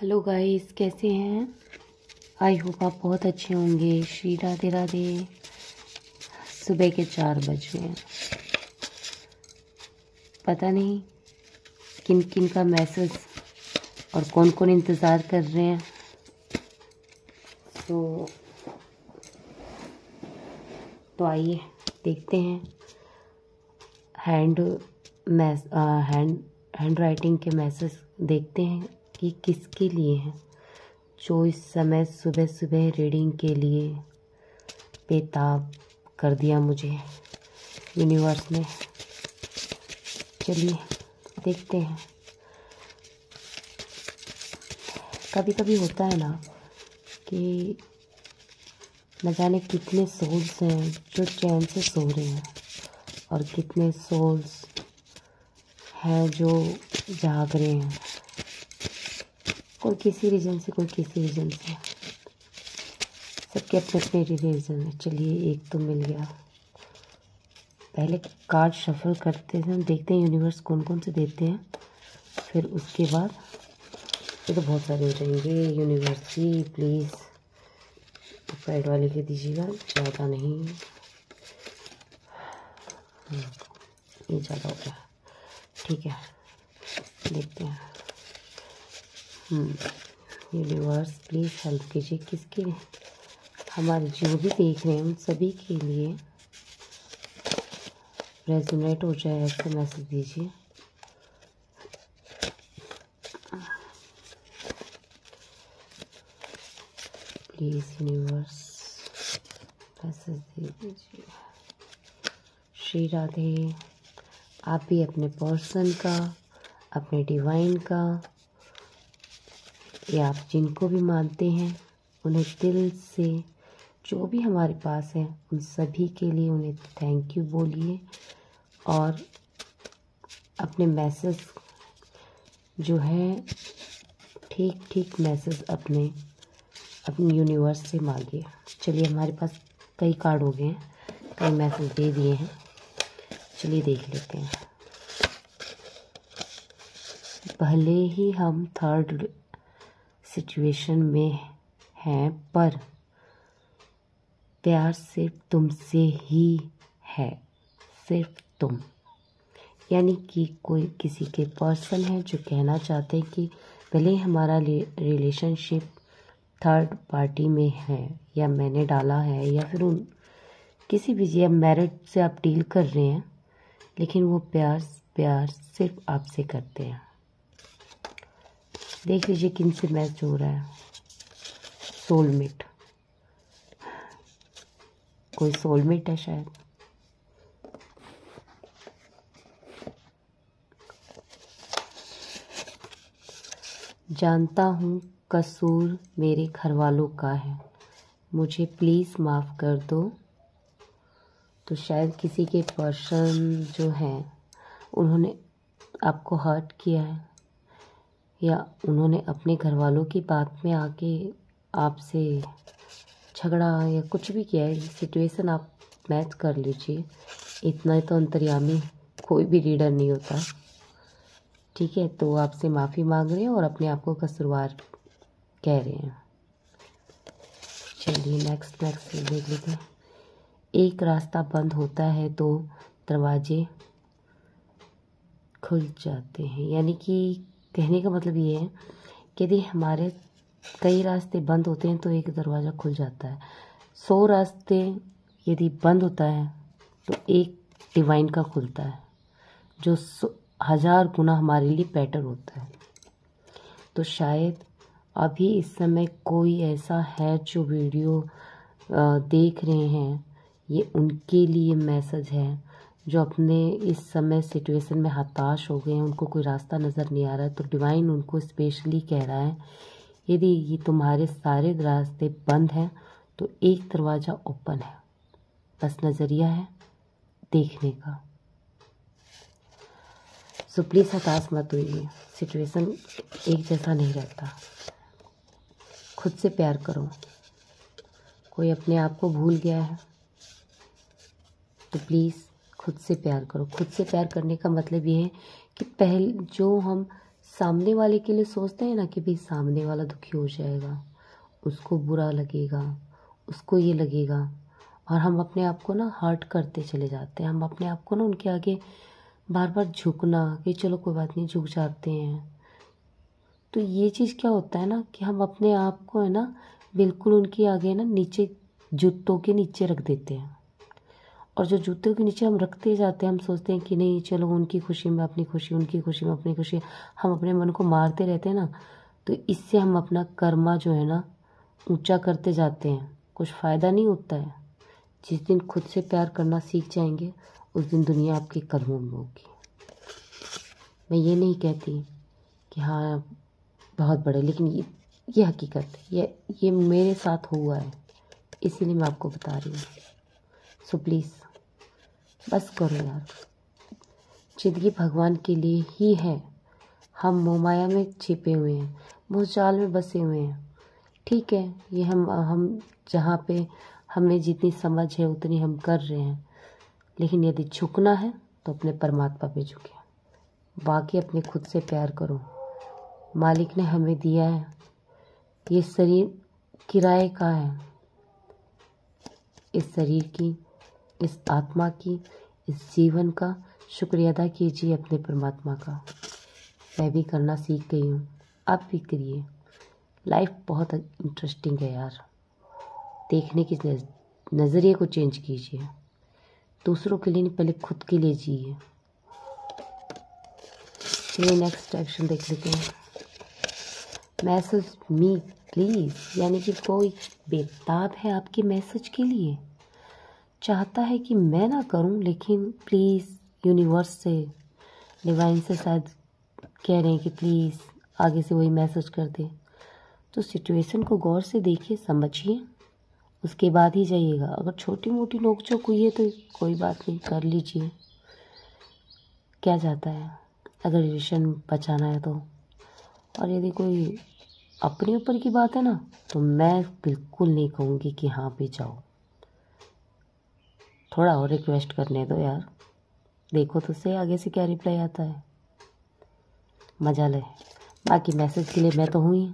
Hello guys कैसे हैं? I hope आप बहुत अच्छे होंगे। श्री राधे राधे। सुबह के चार बज गए पता नहीं किन किन का मैसेज और कौन कौन इंतज़ार कर रहे हैं। तो तो आइए, देखते हैं। Hand mess hand hand writing के मैसेज देखते हैं। कि किसके लिए हैं? जो इस समय सुबह सुबह रीडिंग के लिए बेताब कर दिया मुझे यूनिवर्स ने। चलिए, देखते हैं। कभी कभी होता है ना कि न जाने कितने सोल्स हैं जो चैन से सो रहे हैं और कितने सोल्स हैं जो जाग रहे हैं। कोई किसी रीज़न से, कोई किसी रीज़न से। सबके अपने अपने रीज़न है। चलिए, एक तो मिल गया। पहले कार्ड शफल करते हैं। देखते हैं यूनिवर्स कौन कौन से देते हैं। फिर उसके बाद, ये तो बहुत सारे हो जाएँगे। यूनिवर्स जी प्लीज़ साइड वाले के दीजिएगा। ज़्यादा नहीं। ये ज़्यादा हो गया। ठीक है। देखते हैं। यूनिवर्स प्लीज़ हेल्प कीजिए किसके हमारे जो भी देख रहे हैं, उन सभी के लिए। रेजोनेट हो जाए ऐसे मैसेज दीजिए। प्लीज़ यूनिवर्स मैसेज दे दीजिए। श्री राधे, आप भी अपने पर्सन का, अपने डिवाइन का या आप जिनको भी मानते हैं, उन्हें दिल से जो भी हमारे पास है, उन सभी के लिए उन्हें थैंक यू बोलिए और अपने मैसेज जो है ठीक ठीक मैसेज अपने अपने यूनिवर्स से मांगिए। चलिए, हमारे पास कई कार्ड हो गए हैं, कई मैसेज दे दिए हैं। चलिए, देख लेते हैं। भले ही हम थर्ड सिचुएशन में हैं, पर प्यार सिर्फ़ तुमसे ही है, सिर्फ़ तुम। यानी कि कोई किसी के पर्सन है जो कहना चाहते हैं कि भले हमारा रिलेशनशिप थर्ड पार्टी में है, या मैंने डाला है, या फिर उन, किसी भी, या मैरिड से आप डील कर रहे हैं, लेकिन वो प्यार प्यार सिर्फ़ आपसे करते हैं। देख लीजिए किन से मैच हो रहा है। सोलमेट कोई सोलमेट है शायद? जानता हूँ कसूर मेरे घर वालों का है। मुझे प्लीज़ माफ़ कर दो। तो शायद किसी के पर्सन जो हैं, उन्होंने आपको हर्ट किया है। या उन्होंने अपने घर वालों की बात में आके आपसे झगड़ा या कुछ भी किया है सिचुएशन आप मैच कर लीजिए। इतना ही तो अंतर्यामी कोई भी रीडर नहीं होता। ठीक है तो आपसे माफ़ी मांग रहे हैं और अपने आप को कसूरवार कह रहे हैं। चलिए नेक्स्ट नेक्स्ट देख लेते हैं। एक रास्ता बंद होता है तो दरवाजे खुल जाते हैं। यानी कि कहने का मतलब ये है कि यदि हमारे कई रास्ते बंद होते हैं तो एक दरवाज़ा खुल जाता है। सौ रास्ते यदि बंद होता है तो एक डिवाइन का खुलता है, जो हज़ार गुना हमारे लिए बेटर होता है। तो शायद अभी इस समय कोई ऐसा है जो वीडियो देख रहे हैं, ये उनके लिए मैसेज है। जो अपने इस समय सिचुएशन में हताश हो गए हैं, उनको कोई रास्ता नज़र नहीं आ रहा है तो डिवाइन उनको स्पेशली कह रहा है, यदि ये तुम्हारे सारे रास्ते बंद हैं तो एक दरवाज़ा ओपन है। बस नज़रिया है देखने का। सो प्लीज़ हताश मत होइए सिचुएशन एक जैसा नहीं रहता। खुद से प्यार करो। कोई अपने आप को भूल गया है तो प्लीज़ खुद से प्यार करो। खुद से प्यार करने का मतलब ये है कि पहले, जो हम सामने वाले के लिए सोचते हैं ना कि भाई सामने वाला दुखी हो जाएगा, उसको बुरा लगेगा, उसको ये लगेगा, और हम अपने आप को ना हर्ट करते चले जाते हैं। हम अपने आप को ना उनके आगे बार बार झुकना कि चलो कोई बात नहीं, झुक जाते हैं। तो ये चीज़ क्या होता है ना कि हम अपने आप को है ना बिल्कुल उनके आगे ना नीचे, जूतों के नीचे रख देते हैं। और जो जूतों के नीचे हम रखते जाते हैं, हम सोचते हैं कि नहीं, चलो उनकी खुशी में अपनी खुशी, उनकी खुशी में अपनी खुशी, हम अपने मन को मारते रहते हैं ना तो इससे हम अपना कर्मा जो है ना, ऊँचा करते जाते हैं। कुछ फ़ायदा नहीं होता है। जिस दिन खुद से प्यार करना सीख जाएँगे, उस दिन दुनिया आपके कदमों में होगी। मैं ये नहीं कहती कि हाँ बहुत बड़े, लेकिन ये ये हकीकत ये ये मेरे साथ हुआ है। इसीलिए मैं आपको बता रही हूँ। सो प्लीज़ बस करो यार। ज़िंदगी भगवान के लिए ही है। हम मोमाया में छिपे हुए हैं, भूचाल में बसे हुए हैं। ठीक है, ये हम हम जहाँ पे हमें जितनी समझ है उतनी हम कर रहे हैं। लेकिन यदि झुकना है तो अपने परमात्मा पे झुके बाकी अपने खुद से प्यार करो। मालिक ने हमें दिया है। ये शरीर किराए का है। इस शरीर की इस आत्मा की, इस जीवन का शुक्रिया अदा कीजिए अपने परमात्मा का। मैं भी करना सीख गई हूँ। आप भी करिए। लाइफ बहुत इंटरेस्टिंग है यार। देखने की नज़रिए को चेंज कीजिए। दूसरों के लिए नहीं, पहले खुद के लिए जिए। चलिए नेक्स्ट एक्शन देख लेते हैं। मैसेज मी प्लीज़ यानी कि कोई बेताब है आपके मैसेज के लिए? चाहता है कि मैं ना करूँ, लेकिन प्लीज़ यूनिवर्स से डिवाइन से शायद कह रहे हैं कि प्लीज़ आगे से वही मैसेज कर दे। तो सिचुएशन को गौर से देखिए, समझिए। उसके बाद ही जाइएगा। अगर छोटी मोटी नोक चोक हुई है तो कोई बात नहीं, कर लीजिए। क्या जाता है? अगर रिलेशन बचाना है तो। और यदि कोई अपने ऊपर की बात है ना तो मैं बिल्कुल नहीं कहूँगी कि हाँ भी जाओ। थोड़ा और रिक्वेस्ट करने दो यार। देखो तो से आगे से क्या रिप्लाई आता है। मज़ा ले। बाकी मैसेज के लिए मैं तो हूँ ही।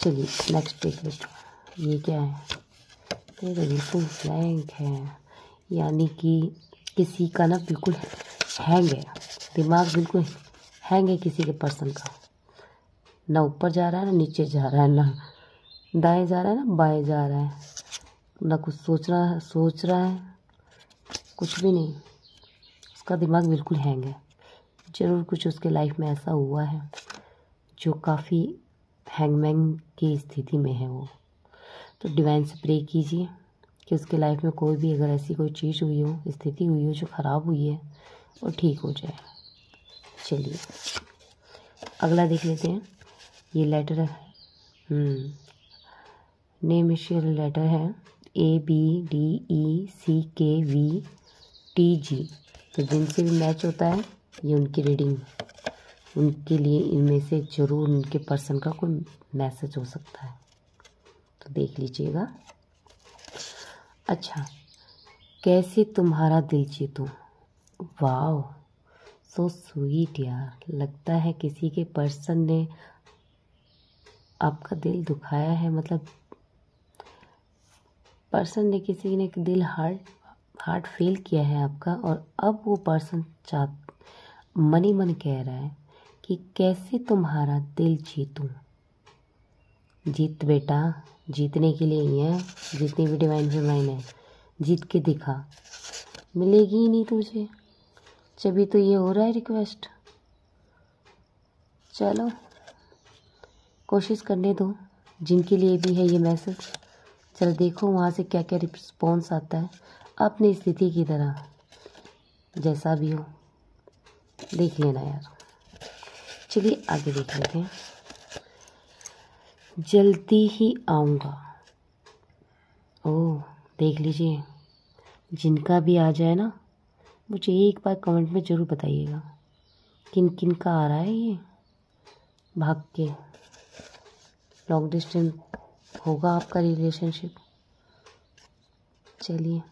चलिए नेक्स्ट देख लेते ये क्या है? ये तो बिल्कुल ब्लैंक है। यानी कि किसी का ना बिल्कुल हैंग है। दिमाग बिल्कुल हैंग है किसी के पर्सन का। ना ऊपर जा रहा है, ना नीचे जा रहा है, ना दाएँ जा रहा है, ना बाएँ जा रहा है। ना कुछ सोच रहा है, सोच रहा है, कुछ भी नहीं। उसका दिमाग बिल्कुल हैंग है। ज़रूर कुछ उसके लाइफ में ऐसा हुआ है, जो काफ़ी हैंगमैंग की स्थिति में है वो। तो डिवाइन से प्रे कीजिए कि उसके लाइफ में कोई भी अगर ऐसी कोई चीज़ हुई हो, स्थिति हुई हो जो ख़राब हुई है, वो ठीक हो जाए। चलिए, अगला देख लेते हैं। ये लेटर है। नेम इशियल लेटर है। ए बी डी ई सी के वी टी जी तो जिनसे भी मैच होता है, ये उनकी रीडिंग उनके लिए इनमें से ज़रूर उनके पर्सन का कोई मैसेज हो सकता है। तो देख लीजिएगा। अच्छा कैसे तुम्हारा दिल जीतूँ? वाह सो स्वीट यार। लगता है किसी के पर्सन ने आपका दिल दुखाया है मतलब पर्सन ने किसी ने एक दिल हार्ट हार्ट फेल किया है आपका और अब वो पर्सन चाह, मनी मन कह रहा है कि कैसे तुम्हारा दिल जीतूं? जीत बेटा, जीतने के लिए ही है, जितनी भी डिवाइन फेमाइन है, जीत के दिखा। मिलेगी ही नहीं तुझे। जभी तो ये हो रहा है रिक्वेस्ट चलो, कोशिश करने दो, जिनके लिए भी है ये मैसेज चलो देखो वहाँ से क्या क्या रिस्पॉन्स आता है। अपनी स्थिति की तरह। जैसा भी हो। देख लेना यार। चलिए आगे देख लेते हैं। जल्दी ही आऊँगा। ओह, देख लीजिए। जिनका भी आ जाए ना, मुझे एक बार कमेंट में ज़रूर बताइएगा। किन किन का आ रहा है ये? भाग के। लॉन्ग डिस्टेंस होगा आपका रिलेशनशिप चलिए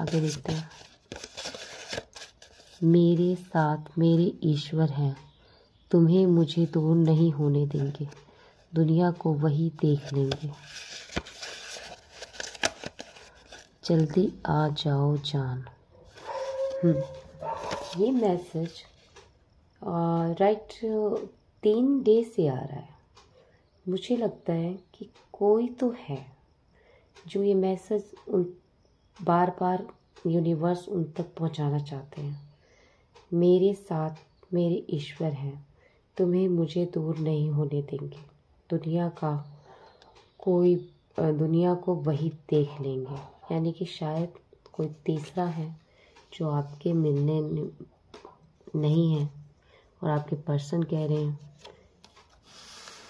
आगे देखते हैं। मेरे साथ मेरे ईश्वर हैं तुम्हें मुझे दूर नहीं होने देंगे दुनिया को वही देख लेंगे। जल्दी आ जाओ जान। हम्म, ये मैसेज राइट तीन डे से आ रहा है। मुझे लगता है कि कोई तो है जो ये मैसेज उन बार बार यूनिवर्स उन तक पहुंचाना चाहते हैं। मेरे साथ मेरे ईश्वर हैं, तुम्हें मुझे दूर नहीं होने देंगे। दुनिया का कोई दुनिया को वही देख लेंगे। यानी कि शायद कोई तीसरा है जो आपके मिलने नहीं है और आपके पर्सन कह रहे हैं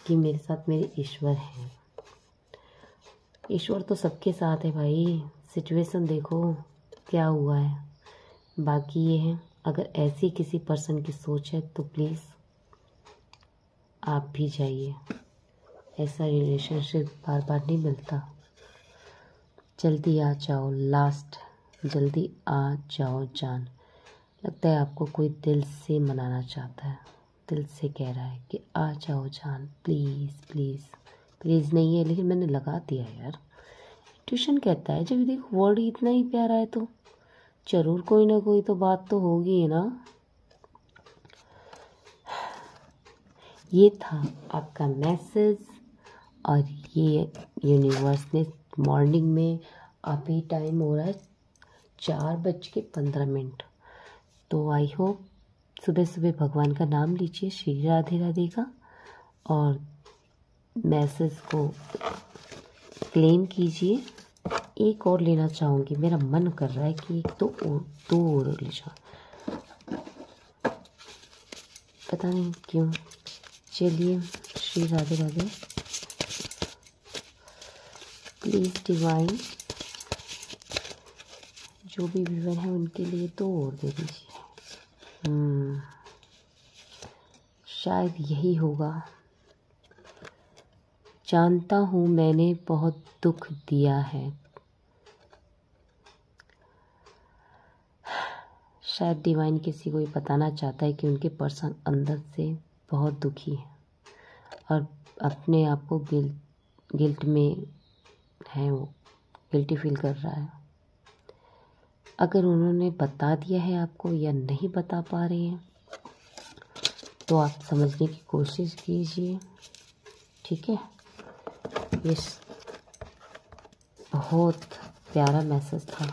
कि मेरे साथ मेरे ईश्वर हैं। ईश्वर तो सबके साथ है भाई। सिचुएशन देखो, क्या हुआ है। बाकी ये है, अगर ऐसी किसी पर्सन की सोच है तो प्लीज़ आप भी जाइए। ऐसा रिलेशनशिप बार बार नहीं मिलता। जल्दी आ जाओ लास्ट जल्दी आ जाओ जान। लगता है आपको कोई दिल से मनाना चाहता है। दिल से कह रहा है कि आ जाओ जान प्लीज़ प्लीज़ प्लीज़ नहीं है, लेकिन मैंने लगा दिया यार। ट्यूशन कहता है, जब देखो वर्ड इतना ही प्यारा है तो। ज़रूर कोई ना कोई तो बात तो होगी है ना। ये था आपका मैसेज और ये यूनिवर्स ने मॉर्निंग में अभी टाइम हो रहा है चार बज के पंद्रह मिनट। तो आई होप सुबह सुबह भगवान का नाम लीजिए, श्री राधे राधे का, और मैसेज को क्लेम कीजिए। एक और लेना चाहूँगी, मेरा मन कर रहा है कि एक तो और, दो और ले जाओ पता नहीं क्यों। चलिए, श्री राधे राधे। प्लीज़ डिवाइन जो भी व्यूवर हैं उनके लिए दो और दे दीजिए। शायद यही होगा। जानता हूँ मैंने बहुत दुख दिया है। शायद डिवाइन किसी को ये बताना चाहता है कि उनके पर्सन अंदर से बहुत दुखी है और अपने आप को गिल्ट गिल्ट में है वो, गिल्टी फील कर रहा है। अगर उन्होंने बता दिया है आपको या नहीं बता पा रहे हैं तो आप समझने की कोशिश कीजिए। ठीक है? ये बहुत प्यारा मैसेज था।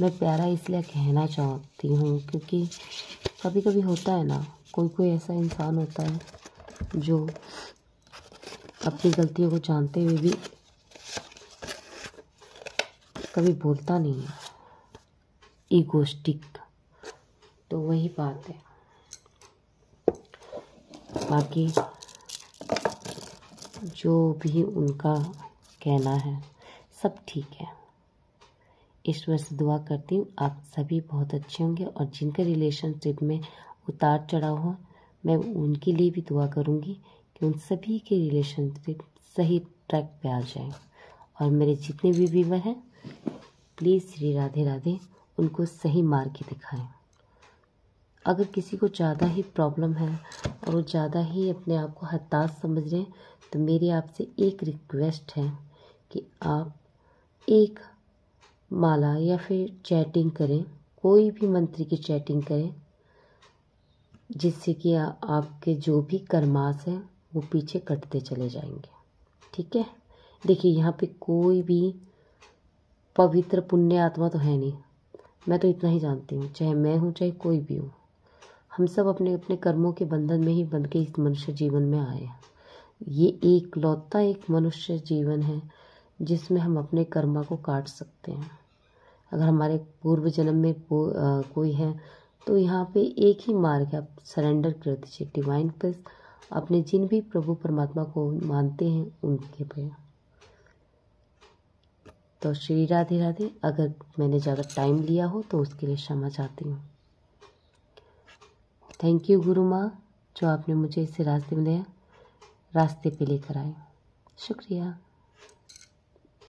मैं प्यारा इसलिए कहना चाहती हूँ क्योंकि कभी कभी होता है ना कोई कोई ऐसा इंसान होता है जो अपनी गलतियों को जानते हुए भी कभी बोलता नहीं है। ईगोस्टिक तो वही बात है। बाकी जो भी उनका कहना है, सब ठीक है। ईश्वर से दुआ करती हूँ, आप सभी बहुत अच्छे होंगे और जिनके रिलेशनशिप में उतार चढ़ाव हो, मैं उनके लिए भी दुआ करूँगी कि उन सभी के रिलेशनशिप सही ट्रैक पे आ जाए। और मेरे जितने भी व्यूवर हैं प्लीज़ श्री राधे राधे उनको सही मार्ग दिखाएँ। अगर किसी को ज़्यादा ही प्रॉब्लम है और वो ज़्यादा ही अपने आप को हताश समझ रहे हैं तो मेरी आपसे एक रिक्वेस्ट है कि आप एक माला या फिर चैटिंग करें कोई भी मंत्री की चैटिंग करें जिससे कि आ, आपके जो भी कर्मास हैं वो पीछे कटते चले जाएँगे। ठीक है? देखिए यहाँ पे कोई भी पवित्र पुण्य आत्मा तो है नहीं। मैं तो इतना ही जानती हूँ, चाहे मैं हूँ, चाहे कोई भी हो। हम सब अपने अपने कर्मों के बंधन में ही बन के इस मनुष्य जीवन में आए हैं। ये एक लौता एक मनुष्य जीवन है, जिसमें हम अपने कर्मा को काट सकते हैं। अगर हमारे पूर्व जन्म में कोई है तो यहाँ पे एक ही मार्ग है। आप सरेंडर कर दीजिए। डिवाइन पर अपने जिन भी प्रभु परमात्मा को मानते हैं, उनके पे। तो श्री राधे राधे, अगर मैंने ज़्यादा टाइम लिया हो तो उसके लिए क्षमा चाहती हूँ। थैंक यू गुरु माँ, जो आपने मुझे इसे रास्ते में लिया रास्ते पे लेकर आए। शुक्रिया।